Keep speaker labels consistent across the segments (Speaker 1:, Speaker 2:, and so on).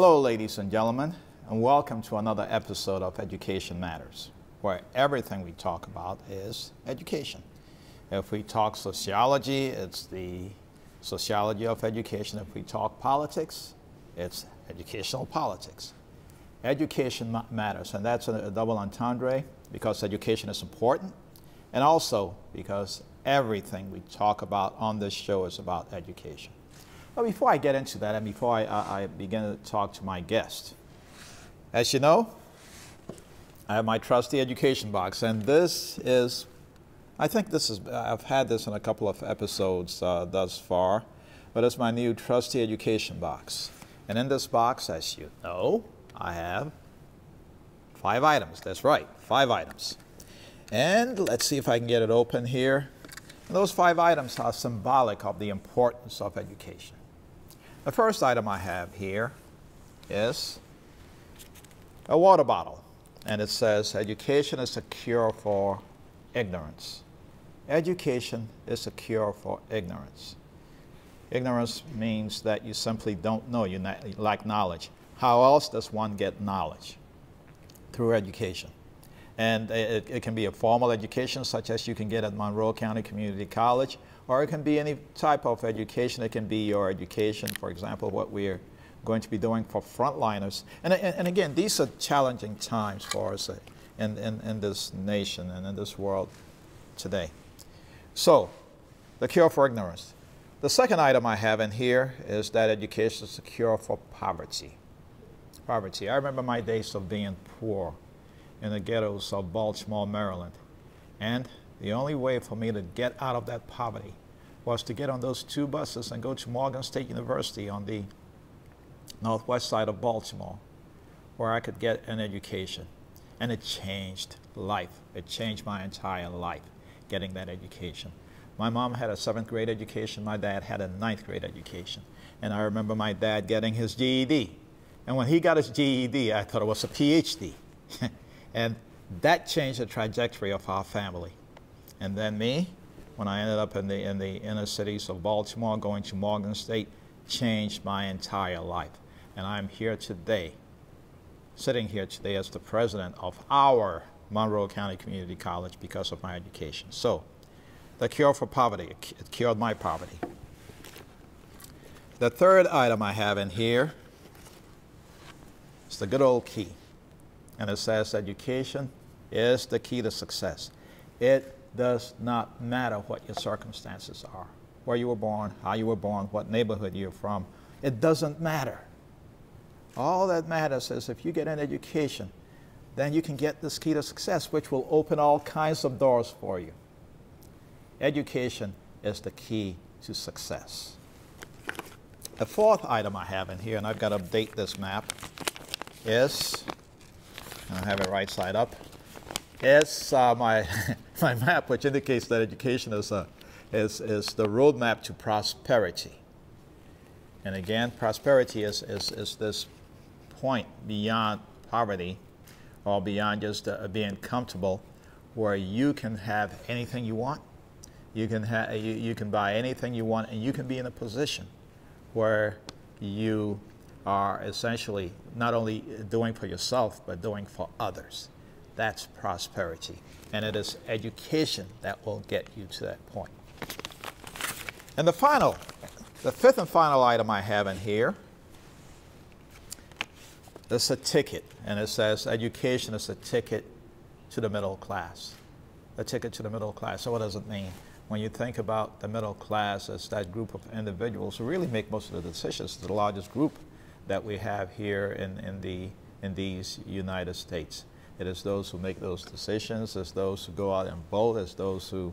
Speaker 1: Hello, ladies and gentlemen, and welcome to another episode of Education Matters, where everything we talk about is education. If we talk sociology, it's the sociology of education. If we talk politics, it's educational politics. Education ma matters, and that's a double entendre because education is important, and also because everything we talk about on this show is about education. But before I get into that, and before I, I, I begin to talk to my guest, as you know, I have my trusty education box, and this is, I think this is, I've had this in a couple of episodes uh, thus far, but it's my new trusty education box. And in this box, as you know, I have five items. That's right, five items. And let's see if I can get it open here. And those five items are symbolic of the importance of education. The first item I have here is a water bottle. And it says, education is a cure for ignorance. Education is a cure for ignorance. Ignorance means that you simply don't know, you lack knowledge. How else does one get knowledge? Through education. And it, it, can be a formal education, such as you can get at Monroe County Community College, or it can be any type of education. It can be your education, for example, what we're going to be doing for frontliners. And, and, and again, these are challenging times for us uh, in, in, in this nation and in this world today. So, the cure for ignorance. The second item I have in here is that education is a cure for poverty. Poverty. I remember my days of being poor in the ghettos of Baltimore, Maryland. And the only way for me to get out of that poverty was to get on those two buses and go to Morgan State University on the northwest side of Baltimore, where I could get an education. And it changed life. It changed my entire life, getting that education. My mom had a seventh grade education. My dad had a ninth grade education. And I remember my dad getting his GED. And when he got his GED, I thought it was a PhD. and that changed the trajectory of our family. And then me, when I ended up in the, in the inner cities of Baltimore, going to Morgan State, changed my entire life. And I'm here today, sitting here today as the president of our Monroe County Community College because of my education. So, the cure for poverty, it cured my poverty. The third item I have in here is the good old key. And it says education is the key to success. It does not matter what your circumstances are, where you were born, how you were born, what neighborhood you're from. It doesn't matter. All that matters is if you get an education, then you can get this key to success, which will open all kinds of doors for you. Education is the key to success. The fourth item I have in here, and I've got to update this map, is, I have it right side up, is uh, my, my map, which indicates that education is, a, is, is the roadmap to prosperity. And again, prosperity is, is, is this point beyond poverty or beyond just uh, being comfortable where you can have anything you want. You can, ha- you, you can buy anything you want and you can be in a position where you are essentially not only doing for yourself but doing for others. That's prosperity. And it is education that will get you to that point. And the final, the fifth and final item I have in here is a ticket. And it says education is a ticket to the middle class. A ticket to the middle class. So what does it mean? When you think about the middle class as that group of individuals who really make most of the decisions, the largest group that we have here in, in, the, in these United States. It is those who make those decisions, it's those who go out and vote, it's those who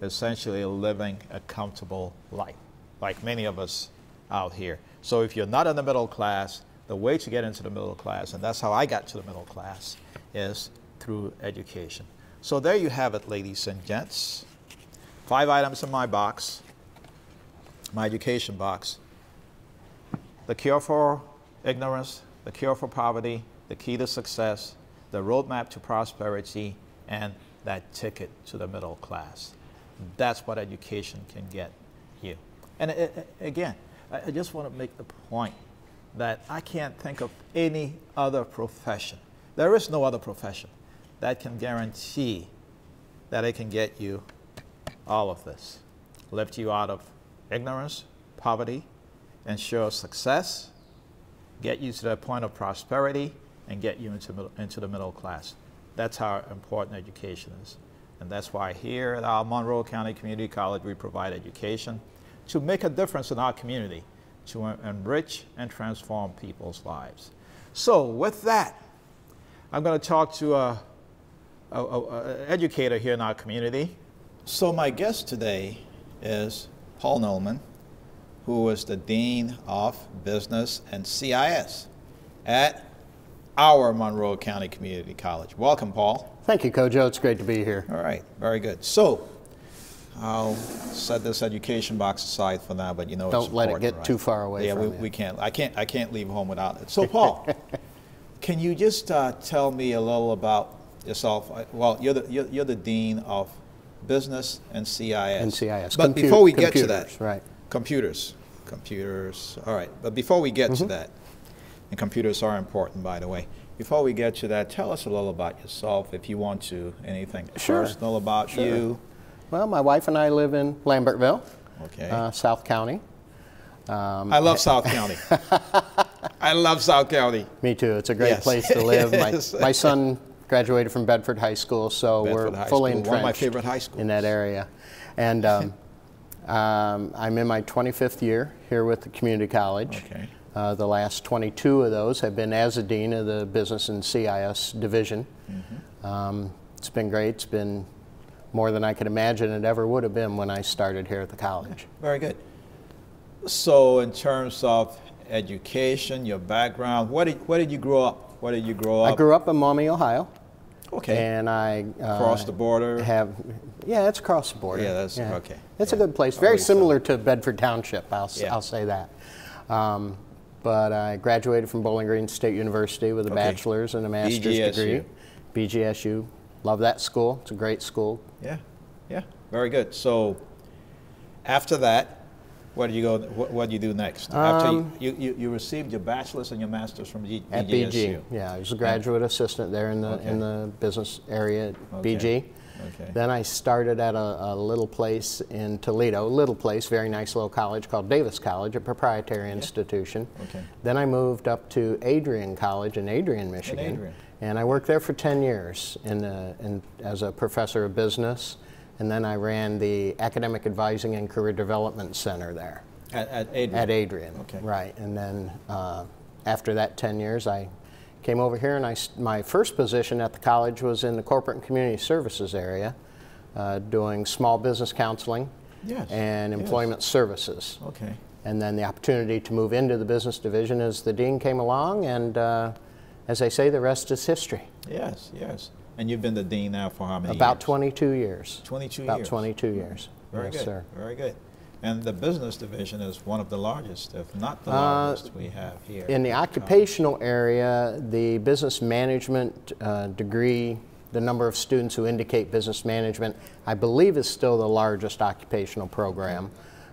Speaker 1: essentially are living a comfortable life, like many of us out here. So if you're not in the middle class, the way to get into the middle class, and that's how I got to the middle class, is through education. So there you have it, ladies and gents. Five items in my box, my education box. The cure for ignorance, the cure for poverty, the key to success, the roadmap to prosperity, and that ticket to the middle class. That's what education can get you. And it, again, I, I just want to make the point that I can't think of any other profession. There is no other profession that can guarantee that it can get you all of this. Lift you out of ignorance, poverty, ensure success, get you to that point of prosperity, and get you into, into the middle class. That's how important education is. And that's why here at our Monroe County Community College, we provide education to make a difference in our community, to enrich and transform people's lives. So with that, I'm going to talk to a, a, a, a educator here in our community. So my guest today is Paul Nollman, who is the Dean of Business and CIS at our Monroe County Community College. Welcome, Paul.
Speaker 2: Thank you, Kojo. It's great to be here.
Speaker 1: All right, very good. So, I'll set this education box aside for now, but you know,
Speaker 2: don't let it get
Speaker 1: right?
Speaker 2: too far away.
Speaker 1: Yeah,
Speaker 2: from
Speaker 1: we, we can't. I can't. I can't leave home without it. So, Paul, can you just uh, tell me a little about yourself? Well, you're the you're, you're the dean of business and CIS.
Speaker 2: And CIS.
Speaker 1: But
Speaker 2: Compu
Speaker 1: before we get to that,
Speaker 2: right?
Speaker 1: Computers, computers. All right. But before we get mm -hmm. to mm-hmm. that, and computers are important, by the way. Before we get to that, tell us a little about yourself, if you want to. Anything
Speaker 2: sure.
Speaker 1: personal about sure. you?
Speaker 2: Well, my wife and I live in Lambertville,
Speaker 1: okay,
Speaker 2: uh, South County.
Speaker 1: Um, I love South County. I love South County.
Speaker 2: Me too. It's a great yes. place to live. My, my, son graduated from Bedford High School, so
Speaker 1: Bedford
Speaker 2: we're
Speaker 1: High
Speaker 2: fully
Speaker 1: School.
Speaker 2: entrenched
Speaker 1: One of my favorite high schools.
Speaker 2: in that area. And um, um, I'm in my 25th year here with the community college.
Speaker 1: Okay.
Speaker 2: Uh, the last 22 of those have been as a dean of the business and CIS division. Mm -hmm. um, it's been great. It's been more than I could imagine it ever would have been when I started here at the college.
Speaker 1: Very good. So, in terms of education, your background, what did, where did you grow up? Where did you grow up?
Speaker 2: I grew up in Maumee, Ohio.
Speaker 1: Okay.
Speaker 2: And I
Speaker 1: uh, across the border.
Speaker 2: Have yeah, it's across the border.
Speaker 1: Yeah, that's yeah. okay.
Speaker 2: It's
Speaker 1: yeah.
Speaker 2: a good place. Very similar so. to Bedford Township. I'll yeah. I'll say that. Um, but I graduated from Bowling Green State University with a okay. bachelor's and a master's
Speaker 1: BGSU.
Speaker 2: degree. BGSU. Love that school. It's a great school.
Speaker 1: Yeah, yeah, very good. So after that, what do you go? What, what do you do next? After
Speaker 2: um,
Speaker 1: you, you, you, received your bachelor's and your master's from G,
Speaker 2: at BG. Yeah, I was a graduate assistant there in the okay. in the business area at okay. BG. Okay. Then I started at a, a, little place in Toledo, little place, very nice little college called Davis College, a proprietary yeah. institution.
Speaker 1: Okay.
Speaker 2: Then I moved up to Adrian College in Adrian, Michigan.
Speaker 1: In Adrian.
Speaker 2: And I worked there for 10 years in, in, as a professor of business. And then I ran the Academic Advising and Career Development Center there.
Speaker 1: At, at Adrian?
Speaker 2: At Adrian,
Speaker 1: okay.
Speaker 2: right. And then uh, after that 10 years, I Came over here and I, my first position at the college was in the corporate and community services area, uh, doing small business counseling
Speaker 1: yes.
Speaker 2: and employment
Speaker 1: yes.
Speaker 2: services.
Speaker 1: Okay.
Speaker 2: And then the opportunity to move into the business division as the dean came along, and uh, as they say, the rest is history.
Speaker 1: Yes, yes. And you've been the dean now for how many
Speaker 2: About
Speaker 1: years?
Speaker 2: 22 years.
Speaker 1: 22
Speaker 2: About
Speaker 1: years.
Speaker 2: About 22 years.
Speaker 1: Very
Speaker 2: yes,
Speaker 1: good.
Speaker 2: Sir.
Speaker 1: Very good. And the business division is one of the largest, if not the largest, uh, we have here.
Speaker 2: In the occupational area, the business management uh, degree, the number of students who indicate business management, I believe is still the largest occupational program.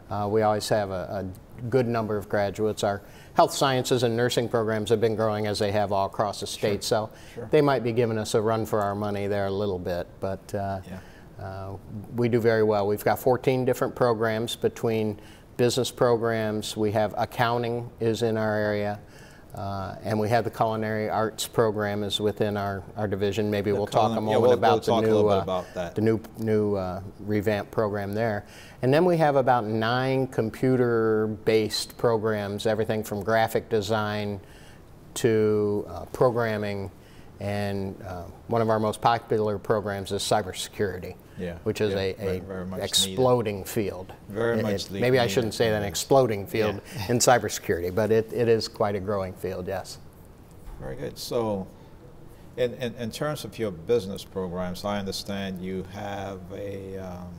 Speaker 2: Uh, we always have a, a, good number of graduates. Our health sciences and nursing programs have been growing as they have all across the state,
Speaker 1: sure.
Speaker 2: so
Speaker 1: sure.
Speaker 2: they might be giving us a run for our money there a little bit, but uh,
Speaker 1: yeah.
Speaker 2: Uh, we do very well. We've got 14 different programs between business programs. We have accounting is in our area. Uh, and we have the culinary arts program is within our, our division. Maybe
Speaker 1: the
Speaker 2: we'll talk a moment
Speaker 1: yeah, we'll,
Speaker 2: about
Speaker 1: we'll
Speaker 2: the new uh,
Speaker 1: about
Speaker 2: the new new uh, revamped program there. And then we have about nine computer-based programs, everything from graphic design to uh, programming and uh, one of our most popular programs is cybersecurity,
Speaker 1: yeah,
Speaker 2: which is
Speaker 1: yeah,
Speaker 2: a,
Speaker 1: very, very
Speaker 2: exploding
Speaker 1: needed.
Speaker 2: field.
Speaker 1: Very
Speaker 2: it,
Speaker 1: much
Speaker 2: it, Maybe I shouldn't say that an exploding field
Speaker 1: yeah.
Speaker 2: in cybersecurity, but it, it is quite a growing field, yes.
Speaker 1: Very good. So, in, in, in terms of your business programs, I understand you have a, um,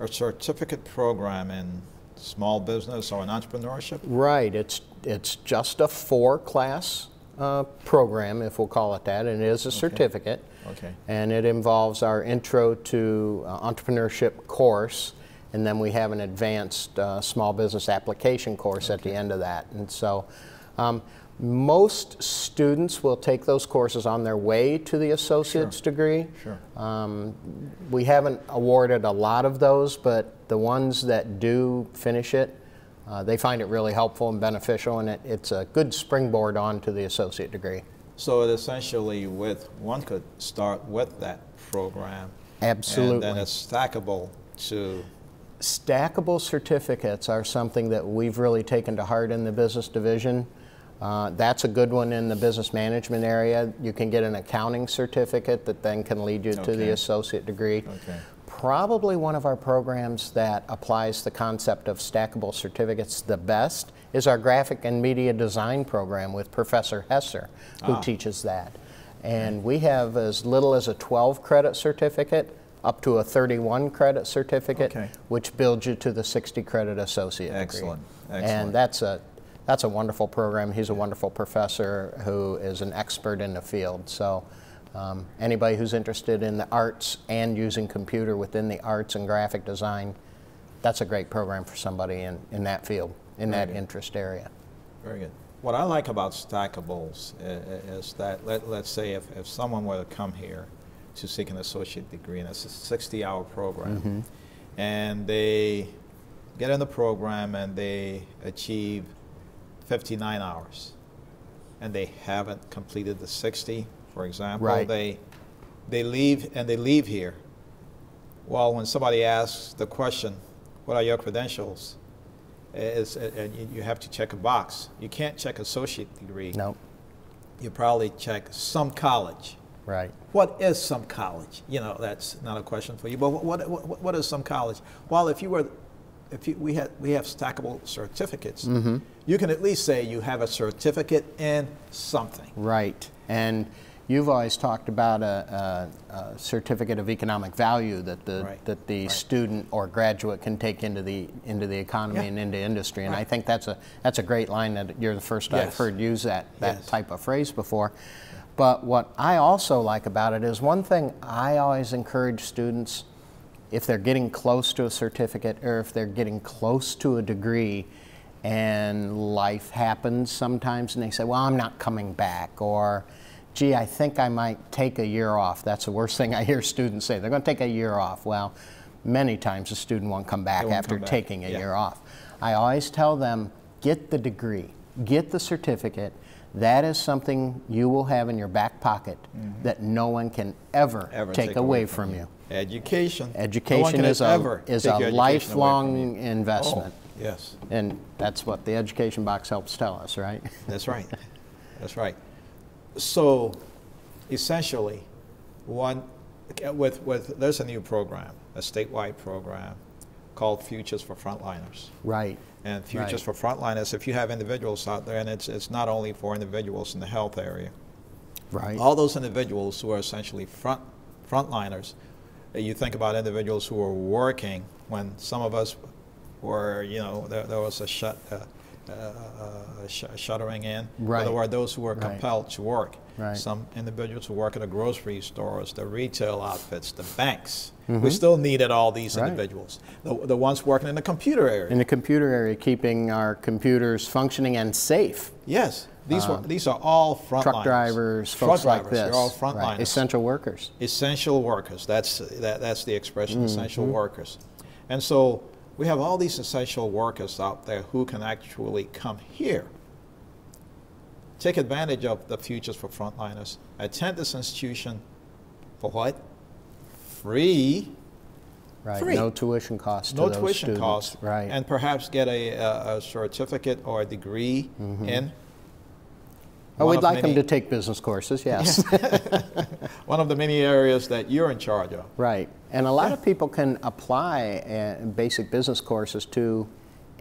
Speaker 1: a certificate program in small business or in entrepreneurship?
Speaker 2: Right. It's, it's just a four class uh, program, if we'll call it that, and it is a certificate.
Speaker 1: Okay.
Speaker 2: And it involves our Intro to uh, Entrepreneurship course, and then we have an advanced uh, small business application course at the end of that. And so um, most students will take those courses on their way to the associate's degree.
Speaker 1: Sure.
Speaker 2: Um, we haven't awarded a lot of those, but the ones that do finish it, uh, they find it really helpful and beneficial, and it, it's a good springboard on to the associate degree.
Speaker 1: So it essentially with, one could start with that program.
Speaker 2: Absolutely.
Speaker 1: And then it's stackable to,
Speaker 2: Stackable certificates are something that we've really taken to heart in the business division. Uh, that's a good one in the business management area. You can get an accounting certificate that then can lead you to the associate degree.
Speaker 1: Okay.
Speaker 2: Probably one of our programs that applies the concept of stackable certificates the best is our graphic and media design program with Professor Hesser, who
Speaker 1: Ah.
Speaker 2: teaches that. And we have as little as a 12 credit certificate up to a 31 credit certificate,
Speaker 1: Okay.
Speaker 2: which builds you to the 60 credit associate degree.
Speaker 1: Excellent,
Speaker 2: And that's a that's a wonderful program. He's a wonderful professor who is an expert in the field. So, um, anybody who's interested in the arts and using computer within the arts and graphic design, that's a great program for somebody in, in that field, in
Speaker 1: Very
Speaker 2: that
Speaker 1: good.
Speaker 2: interest area.
Speaker 1: very good. What I like about stackables i- i- is that, let, let's say if, if someone were to come here to seek an associate degree, and it's a 60-hour program, mm-hmm. and they get in the program and they achieve 59 hours, and they haven't completed the 60, for example,
Speaker 2: Right.
Speaker 1: they, they leave and they leave here. Well, when somebody asks the question, what are your credentials? Is, and you- have to check a box. You can't check associate degree.
Speaker 2: No,
Speaker 1: You probably check some college.
Speaker 2: right.
Speaker 1: What is some college? You know, that's not a question for you. But what, what, what is some college? Well, if you were, if you, we had, we have stackable certificates.
Speaker 2: Mm-hmm.
Speaker 1: You can at least say you have a certificate in something.
Speaker 2: Right. And you've always talked about a, a, a certificate of economic value that the
Speaker 1: Right,
Speaker 2: that the
Speaker 1: right.
Speaker 2: student or graduate can take into the into the economy
Speaker 1: Yeah.
Speaker 2: and into industry. And I think that's a that's a great line that you're the first I've heard use that that
Speaker 1: Yes.
Speaker 2: type of phrase before. But what I also like about it is one thing I always encourage students if they're getting close to a certificate or if they're getting close to a degree and life happens sometimes and they say, well, I'm not coming back or gee, I think I might take a year off. That's the worst thing I hear students say. They're going to take a year off. Well, many times a student won't come back
Speaker 1: won't
Speaker 2: after
Speaker 1: come back.
Speaker 2: taking a
Speaker 1: Yeah.
Speaker 2: year off. I always tell them, get the degree, get the certificate. That is something you will have in your back pocket mm-hmm. that no one can ever.
Speaker 1: Ever
Speaker 2: take, away from you.
Speaker 1: Education. No one
Speaker 2: Education
Speaker 1: can
Speaker 2: is a, is a
Speaker 1: education away
Speaker 2: lifelong
Speaker 1: oh,
Speaker 2: investment.
Speaker 1: Oh, yes.
Speaker 2: And that's what the education box helps tell us, right?
Speaker 1: That's right. That's right. So, essentially, one with with there's a new program, a statewide program called Futures for Frontliners.
Speaker 2: right.
Speaker 1: And Futures
Speaker 2: Right.
Speaker 1: for Frontliners, if you have individuals out there, and it's it's not only for individuals in the health area,
Speaker 2: Right.
Speaker 1: all those individuals who are essentially front frontliners. uh, You think about individuals who are working when some of us were, you know, there, there was a shut, uh, sh- shuttering in.
Speaker 2: Right.
Speaker 1: There were those who were
Speaker 2: Right.
Speaker 1: compelled to work.
Speaker 2: Right.
Speaker 1: Some individuals who work at the grocery stores, the retail outfits, the banks. We
Speaker 2: Mhm.
Speaker 1: still needed all these
Speaker 2: Right.
Speaker 1: individuals. The, the ones working in the computer area.
Speaker 2: In the computer area, keeping our computers functioning and safe.
Speaker 1: yes, these were these are all frontliners.
Speaker 2: Um, Truck drivers,
Speaker 1: Truck
Speaker 2: folks
Speaker 1: drivers,
Speaker 2: like this.
Speaker 1: They're all
Speaker 2: right.
Speaker 1: frontliners.
Speaker 2: Essential workers.
Speaker 1: essential workers. That's that, that's the expression, essential
Speaker 2: Mm-hmm.
Speaker 1: workers. And so we have all these essential workers out there who can actually come here, take advantage of the futures for frontliners, attend this institution for what? Free,
Speaker 2: Right.
Speaker 1: Free.
Speaker 2: No tuition costs to
Speaker 1: no tuition
Speaker 2: students.
Speaker 1: costs,
Speaker 2: Right.
Speaker 1: and perhaps get a, a, a certificate or a degree mm-hmm. in.
Speaker 2: Oh, we'd like them to take business courses, yes.
Speaker 1: one of the many areas that you're in charge of.
Speaker 2: Right. And a lot of people can apply uh, basic business courses to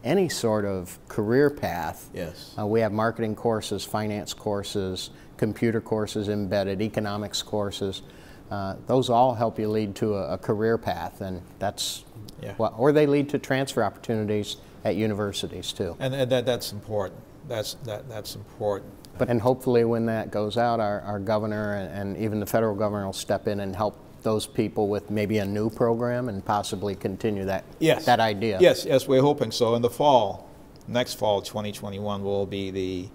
Speaker 2: any sort of career path.
Speaker 1: Yes.
Speaker 2: Uh, we have marketing courses, finance courses, computer courses embedded, economics courses. Uh, those all help you lead to a, a career path, and that's
Speaker 1: Yeah.
Speaker 2: what, or they lead to transfer opportunities at universities too.
Speaker 1: And, and that, that's important. That's, that, that's important.
Speaker 2: But and hopefully, when that goes out, our, our governor and, and even the federal governor will step in and help those people with maybe a new program and possibly continue that
Speaker 1: Yes.
Speaker 2: that idea.
Speaker 1: Yes, yes, we're hoping so. In the fall, next fall, 2021, will be the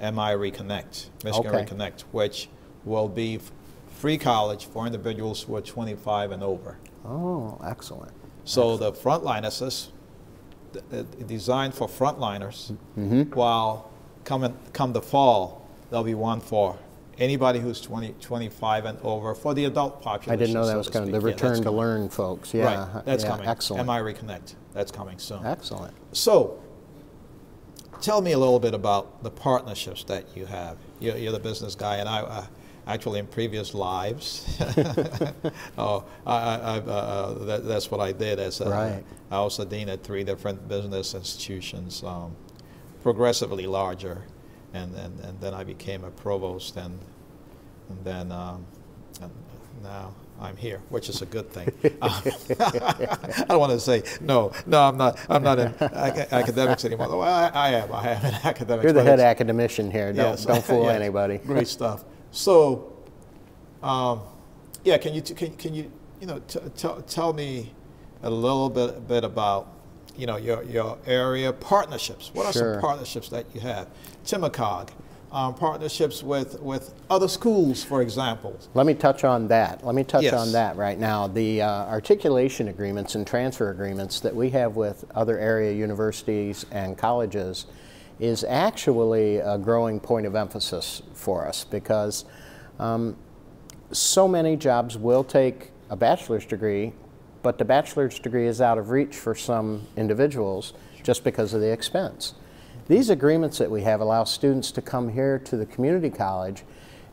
Speaker 1: MI Reconnect, Michigan
Speaker 2: Okay.
Speaker 1: Reconnect, which will be free college for individuals who are 25 and over.
Speaker 2: Oh, excellent.
Speaker 1: So the frontliners is th- th- designed for frontliners,
Speaker 2: Mm-hmm.
Speaker 1: while come, come the fall, there'll be one for anybody who's 20, 25 and over for the adult population.
Speaker 2: I didn't know that
Speaker 1: so
Speaker 2: was coming. The
Speaker 1: Yeah,
Speaker 2: return to
Speaker 1: coming.
Speaker 2: learn folks. Yeah,
Speaker 1: Right, that's
Speaker 2: yeah,
Speaker 1: coming.
Speaker 2: Excellent.
Speaker 1: MI Reconnect, that's coming soon.
Speaker 2: Excellent.
Speaker 1: So, tell me a little bit about the partnerships that you have. You're, you're the business guy, and I uh, actually in previous lives, oh, I, I, I, uh, uh, that, that's what I did. As a,
Speaker 2: Right.
Speaker 1: I was a dean at three different business institutions, um, progressively larger, and, and, and then I became a provost, and, and then um, and now I'm here, which is a good thing. Um, I don't want to say no, no. I'm not. I'm not in ac- academics anymore. Well, I, I am. I am in academics.
Speaker 2: You're the head academician here. Don't,
Speaker 1: yes,
Speaker 2: don't fool anybody.
Speaker 1: Great stuff. So, um, yeah, can you t- can, can you you know t- tell tell me a little bit bit about you know your your area partnerships? What are some partnerships that you have? TMACOG, um, partnerships with with other schools, for example.
Speaker 2: Let me touch on that. Let me touch
Speaker 1: Yes.
Speaker 2: on that right now. The uh, articulation agreements and transfer agreements that we have with other area universities and colleges is actually a growing point of emphasis for us because um, so many jobs will take a bachelor's degree, but the bachelor's degree is out of reach for some individuals just because of the expense. These agreements that we have allow students to come here to the community college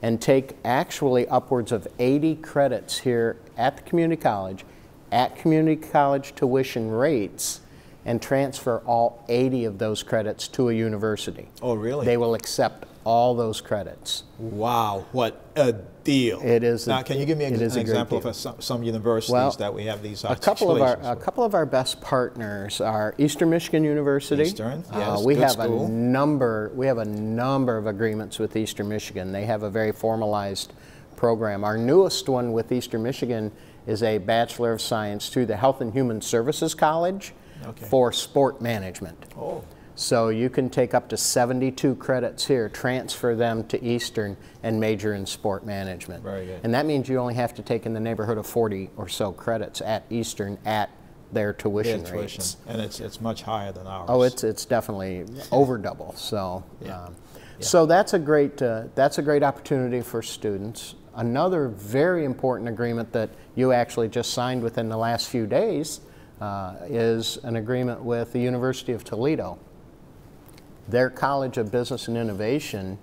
Speaker 2: and take actually upwards of 80 credits here at the community college at community college tuition rates and transfer all 80 of those credits to a university.
Speaker 1: Oh, really?
Speaker 2: They will accept all those credits.
Speaker 1: Wow, what a deal!
Speaker 2: It is a-
Speaker 1: Now, can you give me
Speaker 2: is
Speaker 1: an
Speaker 2: a
Speaker 1: example of a, some, some universities
Speaker 2: Well,
Speaker 1: that we have these
Speaker 2: A couple of our a couple of our best partners are Eastern Michigan University.
Speaker 1: Eastern, yes,
Speaker 2: Uh,
Speaker 1: yes,
Speaker 2: we
Speaker 1: good
Speaker 2: have
Speaker 1: school.
Speaker 2: a number we have a number of agreements with Eastern Michigan. They have a very formalized program. Our newest one with Eastern Michigan is a Bachelor of Science through the Health and Human Services College
Speaker 1: Okay.
Speaker 2: for sport management.
Speaker 1: Oh,
Speaker 2: So you can take up to 72 credits here, transfer them to Eastern, and major in sport management.
Speaker 1: Very good.
Speaker 2: And that means you only have to take in the neighborhood of 40 or so credits at Eastern at their
Speaker 1: yeah,
Speaker 2: tuition
Speaker 1: tuition,
Speaker 2: rates.
Speaker 1: and it's it's much higher than ours.
Speaker 2: Oh, it's it's definitely over double. So,
Speaker 1: Yeah.
Speaker 2: um, so that's a great uh, that's a great opportunity for students. Another very important agreement that you actually just signed within the last few days uh, is an agreement with the University of Toledo. Their College of Business and Innovation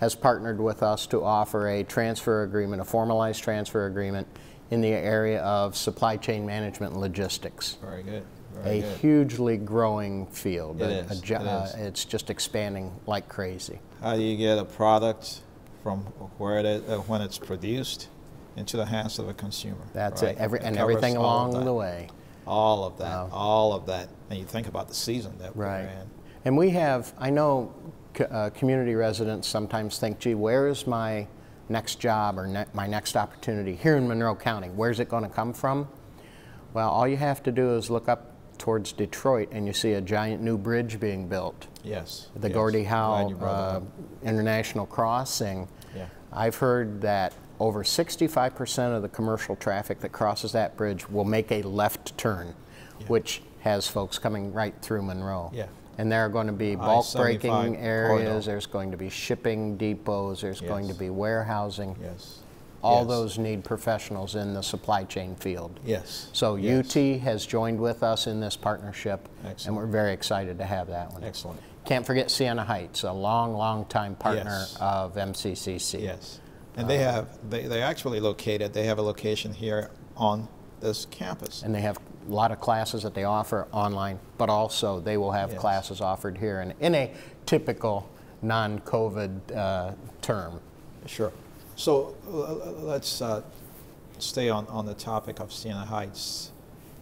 Speaker 2: has partnered with us to offer a transfer agreement, a formalized transfer agreement in the area of supply chain management and logistics
Speaker 1: very good. Very
Speaker 2: a
Speaker 1: good.
Speaker 2: hugely growing field.
Speaker 1: It
Speaker 2: A- a
Speaker 1: is,
Speaker 2: jo-
Speaker 1: it
Speaker 2: uh,
Speaker 1: is.
Speaker 2: it's just expanding like crazy.
Speaker 1: How do you get a product from where it is, uh, when it's produced into the hands of a consumer?
Speaker 2: That's
Speaker 1: right?
Speaker 2: it. Every, and everything along the way.
Speaker 1: All of that,
Speaker 2: Wow.
Speaker 1: all of that. And you think about the season that
Speaker 2: Right.
Speaker 1: we're in.
Speaker 2: And we have, I know uh, community residents sometimes think, gee, where is my next job or ne- my next opportunity here in Monroe County? Where's it going to come from? Well, all you have to do is look up towards Detroit and you see a giant new bridge being built.
Speaker 1: Yes.
Speaker 2: the
Speaker 1: yes.
Speaker 2: Gordie Howe
Speaker 1: you brought that
Speaker 2: uh. International Crossing.
Speaker 1: Yeah.
Speaker 2: I've heard that over 65% of the commercial traffic that crosses that bridge will make a left turn, which has folks coming right through Monroe.
Speaker 1: Yeah.
Speaker 2: And there are going to be bulk breaking areas,
Speaker 1: corridor.
Speaker 2: there's going to be shipping depots, there's going to be warehousing.
Speaker 1: Yes.
Speaker 2: All
Speaker 1: Yes.
Speaker 2: those need professionals in the supply chain field.
Speaker 1: Yes.
Speaker 2: So
Speaker 1: yes.
Speaker 2: UT has joined with us in this partnership, and we're very excited to have that one.
Speaker 1: Excellent.
Speaker 2: Can't forget Siena Heights, a long, long time partner
Speaker 1: Yes.
Speaker 2: of MCCC.
Speaker 1: Yes. And they uh, have, they, they actually located, they have a location here on this campus.
Speaker 2: And they have a lot of classes that they offer online, but also they will have
Speaker 1: Yes.
Speaker 2: classes offered here in, in a typical non COVID uh, term.
Speaker 1: Sure. So let's uh, stay on, on the topic of Siena Heights.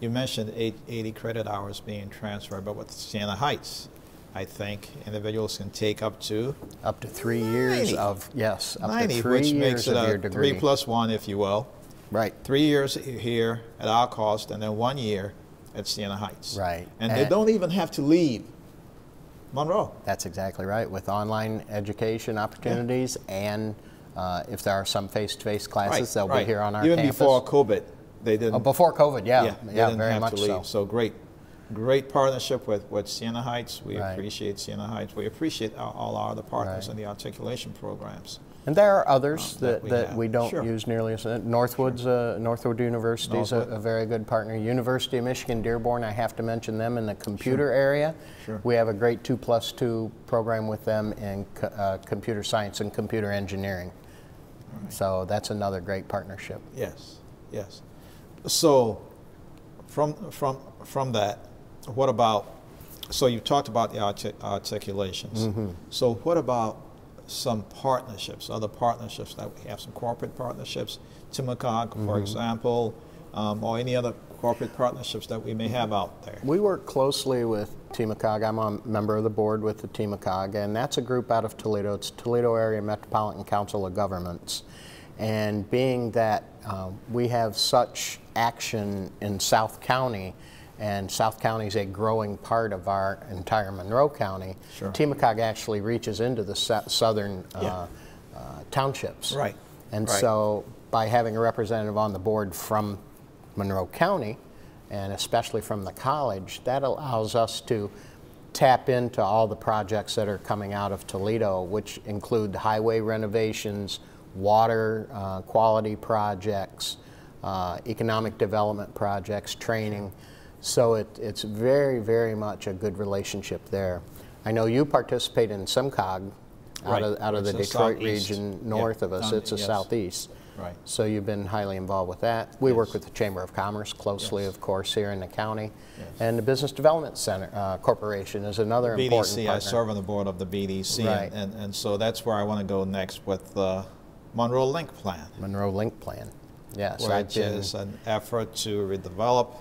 Speaker 1: You mentioned eight, 80 credit hours being transferred, but with Siena Heights, I think individuals can take up to
Speaker 2: Up to three years
Speaker 1: 90.
Speaker 2: of, yes, up
Speaker 1: 90,
Speaker 2: to three
Speaker 1: which
Speaker 2: years
Speaker 1: makes it a three plus one, if you will.
Speaker 2: Right.
Speaker 1: Three years here at our cost, and then one year at Siena Heights.
Speaker 2: Right.
Speaker 1: And, they don't even have to leave Monroe.
Speaker 2: That's exactly right. With online education opportunities, and uh, if there are some face-to-face classes, they'll
Speaker 1: right.
Speaker 2: be here on our
Speaker 1: Even
Speaker 2: campus.
Speaker 1: before COVID, they didn't.
Speaker 2: Oh, before COVID, yeah,
Speaker 1: yeah,
Speaker 2: yeah, very much so.
Speaker 1: So great, great partnership with, with Siena Heights. We
Speaker 2: Right.
Speaker 1: appreciate Siena Heights. We appreciate all, all our other partners
Speaker 2: Right.
Speaker 1: in the articulation programs.
Speaker 2: And there are others
Speaker 1: Um,
Speaker 2: that,
Speaker 1: that we
Speaker 2: that we don't
Speaker 1: Sure.
Speaker 2: use nearly as Northwood's uh, Northwood University is a, a very good partner. University of Michigan Dearborn, I have to mention them in the computer area.
Speaker 1: Sure.
Speaker 2: We have a great two plus two program with them in co- uh, computer science and computer engineering. So that's another great partnership.
Speaker 1: Yes, yes. So, from from from that, what about? So you talked about the artic- articulations.
Speaker 2: Mm-hmm.
Speaker 1: So what about some partnerships? Other partnerships that we have, some corporate partnerships,
Speaker 2: TMACOG,
Speaker 1: for example, um, or any other corporate partnerships that we may have out there.
Speaker 2: We work closely with TMACOG. I'm a member of the board with the TMACOG, and that's a group out of Toledo. It's Toledo Area Metropolitan Council of Governments. And being that um, we have such action in South County, and South County is a growing part of our entire Monroe County,
Speaker 1: Sure.
Speaker 2: TMACOG actually reaches into the southern uh,
Speaker 1: Yeah.
Speaker 2: uh, townships.
Speaker 1: Right,
Speaker 2: And
Speaker 1: right.
Speaker 2: so by having a representative on the board from Monroe County, and especially from the college, that allows us to tap into all the projects that are coming out of Toledo, which include highway renovations, water uh, quality projects, uh, economic development projects, training. So it, it's very, very much a good relationship there. I know you participate in SEMCOG out
Speaker 1: Right.
Speaker 2: of, out of the Detroit
Speaker 1: southeast.
Speaker 2: region north of us. It's the
Speaker 1: yes.
Speaker 2: southeast.
Speaker 1: Right.
Speaker 2: So you've been highly involved with that. We work with the Chamber of Commerce closely,
Speaker 1: Yes.
Speaker 2: of course, here in the county.
Speaker 1: Yes.
Speaker 2: And the Business Development Center uh, Corporation is another important
Speaker 1: BDC,
Speaker 2: partner.
Speaker 1: I serve on the board of the BDC,
Speaker 2: Right.
Speaker 1: and, and, and so that's where I want to go next with the Monroe Link Plan,
Speaker 2: Monroe Link Plan. Yes,
Speaker 1: which
Speaker 2: been,
Speaker 1: is an effort to redevelop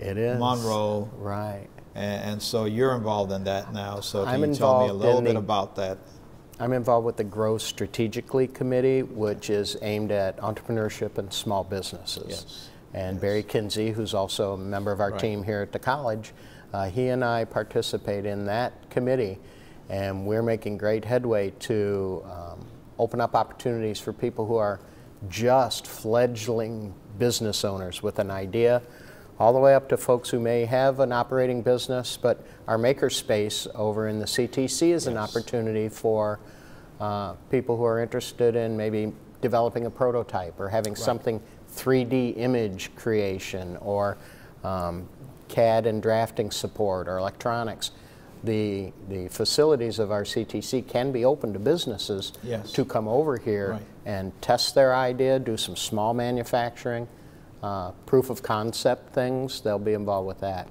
Speaker 2: it is.
Speaker 1: Monroe,
Speaker 2: Right.
Speaker 1: and, and so you're involved in that now. So
Speaker 2: I'm
Speaker 1: can you tell me a little bit
Speaker 2: the-
Speaker 1: about that?
Speaker 2: I'm involved with the Grow Strategically Committee, which is aimed at entrepreneurship and small businesses.
Speaker 1: Yes.
Speaker 2: And
Speaker 1: Yes.
Speaker 2: Barry Kinsey, who's also a member of our
Speaker 1: Right.
Speaker 2: team here at the college, uh, he and I participate in that committee, and we're making great headway to um, open up opportunities for people who are just fledgling business owners with an idea, all the way up to folks who may have an operating business, but our makerspace over in the CTC is an opportunity for uh, people who are interested in maybe developing a prototype or having something 3D image creation or um, CAD and drafting support or electronics. The, the facilities of our CTC can be open to businesses
Speaker 1: Yes.
Speaker 2: to come over here
Speaker 1: Right.
Speaker 2: and test their idea, do some small manufacturing, uh, proof of concept things. They'll be involved with that.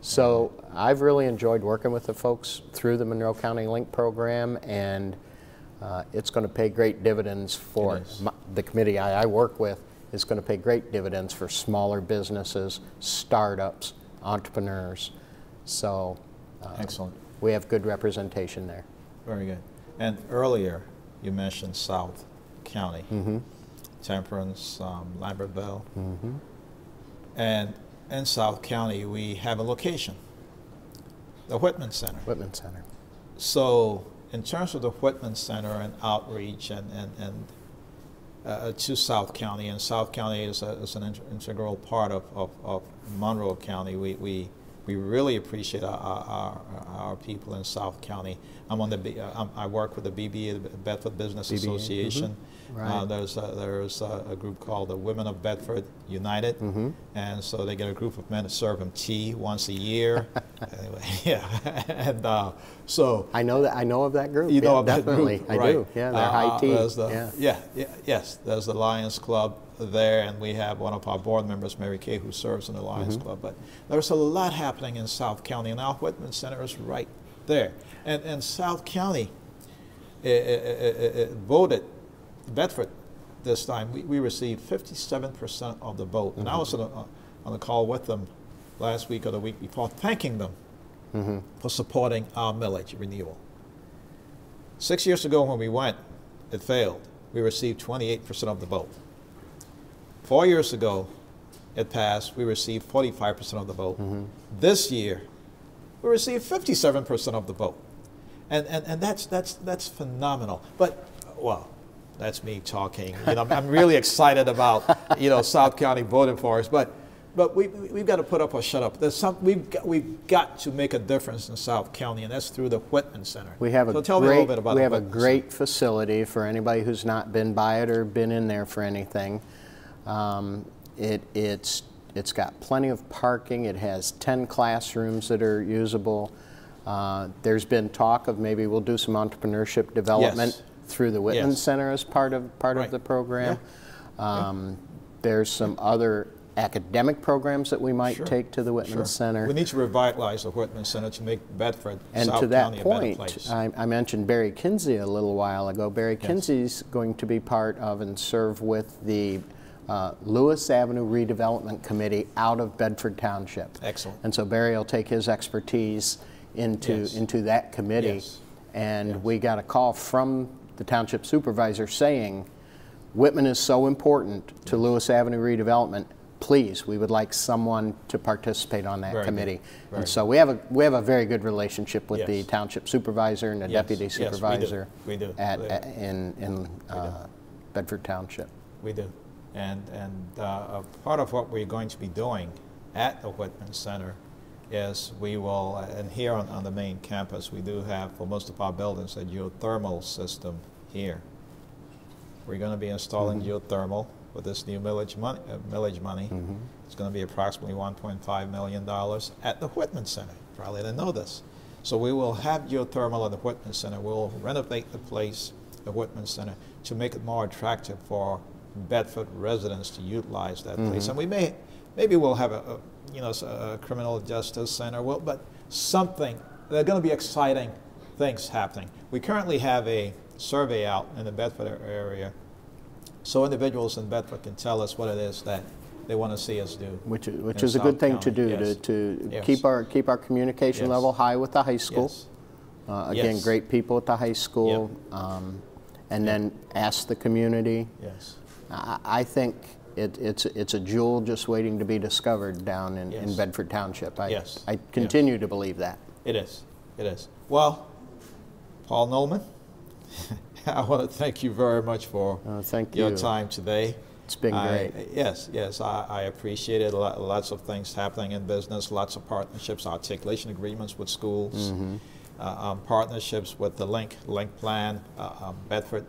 Speaker 2: So I've really enjoyed working with the folks through the Monroe County Link program, and uh, it's going to pay great dividends for my, the committee I, I work with. Is going to pay great dividends for smaller businesses, startups, entrepreneurs. So uh,
Speaker 1: Excellent.
Speaker 2: we have good representation there.
Speaker 1: Very good. And earlier, you mentioned South County,
Speaker 2: Mm-hmm.
Speaker 1: Temperance, um, Lambertville. And in South County, we have a location, the Whitman Center.
Speaker 2: Whitman Center.
Speaker 1: So, in terms of the Whitman Center and outreach and, and, and uh, to South County, and South County is, a, is an int- integral part of, of, of Monroe County, we, we, we really appreciate our, our, our, people in South County. I'm on the, B- uh, I'm, I work with the BBA, the Bedford Business
Speaker 2: BBA,
Speaker 1: Association.
Speaker 2: mhm.
Speaker 1: Uh,
Speaker 2: Right.
Speaker 1: there's a, there's a, a group called the Women of Bedford United,
Speaker 2: Mm-hmm.
Speaker 1: and so they get a group of men to serve them tea once a year. anyway, yeah, and uh, so
Speaker 2: I know that I know of that group.
Speaker 1: you know
Speaker 2: yeah,
Speaker 1: of that
Speaker 2: definitely.
Speaker 1: group,
Speaker 2: I
Speaker 1: right.
Speaker 2: do. Yeah, they're
Speaker 1: Uh,
Speaker 2: high tea.
Speaker 1: the-
Speaker 2: yeah.
Speaker 1: yeah, yeah, yes. There's the Lions Club there, and we have one of our board members, Mary Kay, who serves in the Lions
Speaker 2: Mm-hmm.
Speaker 1: Club. But there's a lot happening in South County, and our Whitman Center is right there. And and South County eh, eh, eh, voted Bedford this time. We, we received 57% of the vote, and I was on a, on a call with them last week or the week before, thanking them
Speaker 2: Mm-hmm.
Speaker 1: for supporting our millage renewal. Six years ago when we went, it failed. We received 28% of the vote. Four years ago, it passed. We received 45% of the vote. Mm-hmm. This year, we received 57% of the vote. And, and, and that's, that's, that's phenomenal. But, well, that's me talking. You know, I'm, really excited about, you know, South County voting for us. But, but we, we- we've got to put up or shut up. There's some, we've, got, we've got to make a difference in South County, and that's through the Whitman Center.
Speaker 2: We have a
Speaker 1: so tell me a little
Speaker 2: great,
Speaker 1: bit about
Speaker 2: we have a
Speaker 1: Whitman Center.
Speaker 2: great facility for anybody who's not been by it or been in there for anything. Um, it, it's, it's got plenty of parking. It has 10 classrooms that are usable. Uh, there's been talk of maybe we'll do some entrepreneurship development
Speaker 1: Yes.
Speaker 2: through the Whitman
Speaker 1: Yes.
Speaker 2: Center as part of part
Speaker 1: Right.
Speaker 2: of the program. Um, There's some other academic programs that we might
Speaker 1: Sure,
Speaker 2: take to the Whitman
Speaker 1: Sure.
Speaker 2: Center.
Speaker 1: We need to revitalize the Whitman Center to make Bedford,
Speaker 2: And
Speaker 1: South
Speaker 2: to that
Speaker 1: County a better
Speaker 2: point,
Speaker 1: place.
Speaker 2: I, I mentioned Barry Kinsey a little while ago. Barry Kinsey's going to be part of and serve with the uh, Lewis Avenue Redevelopment Committee out of Bedford Township.
Speaker 1: Excellent.
Speaker 2: And so Barry will take his expertise into,
Speaker 1: Yes.
Speaker 2: into that committee.
Speaker 1: Yes.
Speaker 2: And
Speaker 1: Yes.
Speaker 2: we got a call from the township supervisor saying, Whitman is so important to Lewis Avenue redevelopment. Please, we would like someone to participate on that
Speaker 1: Very
Speaker 2: committee. And so we have a, we have a very good relationship with the township supervisor and the deputy
Speaker 1: yes, we do.
Speaker 2: supervisor
Speaker 1: We do.
Speaker 2: at, at- in, in uh, Bedford Township.
Speaker 1: We do. And, and uh, a part of what we're going to be doing at the Whitman Center is we will, and here on, on the main campus, we do have, for most of our buildings, a geothermal system here. We're going to be installing geothermal with this new millage money. Uh, millage money. It's going to be approximately $1.5 million at the Whitman Center. Probably didn't know this. So we will have geothermal at the Whitman Center. We'll renovate the place, the Whitman Center, to make it more attractive for Bedford residents to utilize that place. And we may, maybe we'll have a, a you know, a criminal justice center. Well, but something. There are going to be exciting things happening. We currently have a survey out in the Bedford area, so individuals in Bedford can tell us what it is that they want to see us do.
Speaker 2: Which, is- which is a good thing to do, to,
Speaker 1: Yes.
Speaker 2: to
Speaker 1: Yes.
Speaker 2: keep our, keep our communication
Speaker 1: Yes.
Speaker 2: level high with the high school.
Speaker 1: Yes.
Speaker 2: Uh, Again,
Speaker 1: Yes.
Speaker 2: great people at the high school. um, And then ask the community.
Speaker 1: Yes.
Speaker 2: I, I think it, it's, it's a jewel just waiting to be discovered down in, in Bedford Township. I-
Speaker 1: Yes.
Speaker 2: I continue to believe that.
Speaker 1: It is. It is. Well, Paul Nolan, I want to thank you very much for
Speaker 2: Uh, thank
Speaker 1: your
Speaker 2: you.
Speaker 1: time today.
Speaker 2: It's been
Speaker 1: I-
Speaker 2: great.
Speaker 1: Yes, yes, I, I appreciate it. Lo- Lots of things happening in business, lots of partnerships, articulation agreements with schools,
Speaker 2: Mm-hmm.
Speaker 1: uh, um, partnerships with the Link, Link Plan, uh, um, Bedford,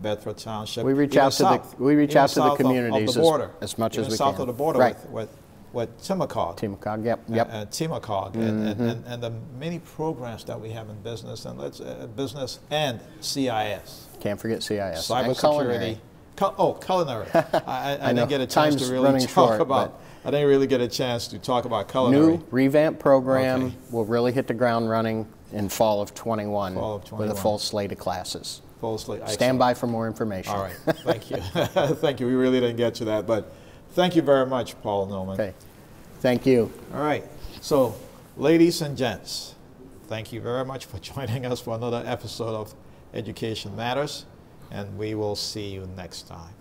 Speaker 1: Bedford Township.
Speaker 2: We reach out to the- we reach out to the
Speaker 1: south of-
Speaker 2: communities
Speaker 1: of
Speaker 2: as-
Speaker 1: the border,
Speaker 2: as much as we
Speaker 1: south
Speaker 2: can.
Speaker 1: of the border
Speaker 2: Right.
Speaker 1: with, with, with TMACOG
Speaker 2: Team yep, yep. Mm-hmm.
Speaker 1: uh, TMACOG and, and, and, and the many programs that we have in business and let's uh, business and CIS,
Speaker 2: Can't forget CIS.
Speaker 1: cybersecurity. Oh, culinary. I, I, I, didn't get a chance
Speaker 2: Time's
Speaker 1: to really talk
Speaker 2: short,
Speaker 1: about. I didn't really get a chance to talk about culinary.
Speaker 2: New revamped program
Speaker 1: Okay.
Speaker 2: will really hit the ground running in fall of 21
Speaker 1: Fall of
Speaker 2: with a full slate of classes.
Speaker 1: Full slate.
Speaker 2: Stand by for more information.
Speaker 1: All right. Thank you. thank you. We really didn't get to that, but thank you very much, Paul Newman.
Speaker 2: Okay. Thank you.
Speaker 1: All right. So, ladies and gents, thank you very much for joining us for another episode of Education Matters, and we will see you next time.